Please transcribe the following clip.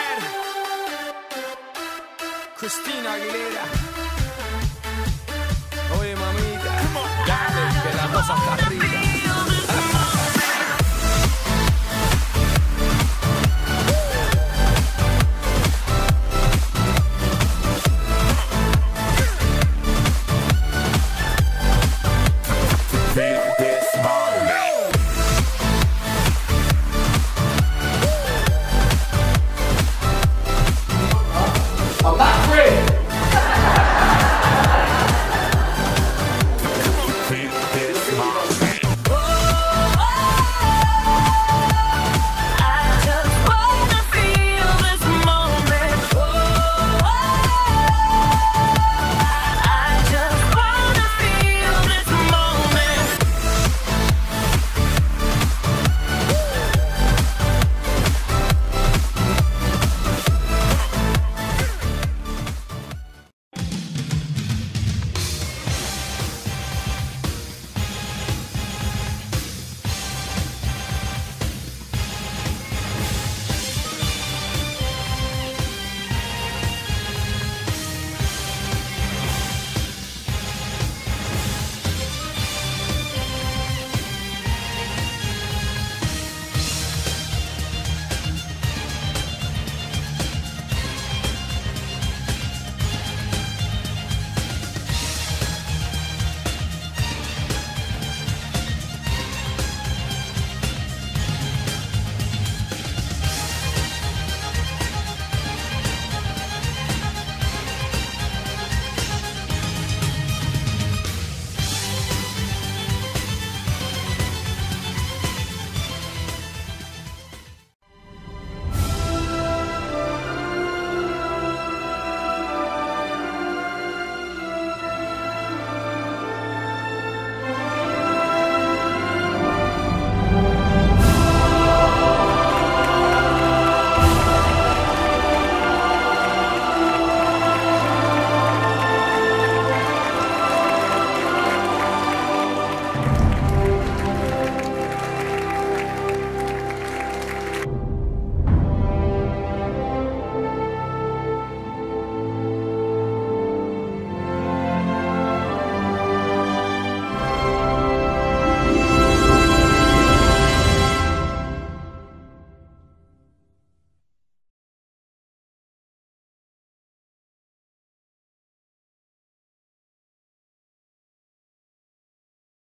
mujer, Cristina Aguilera. Oye, mamita, dale, que la cosa está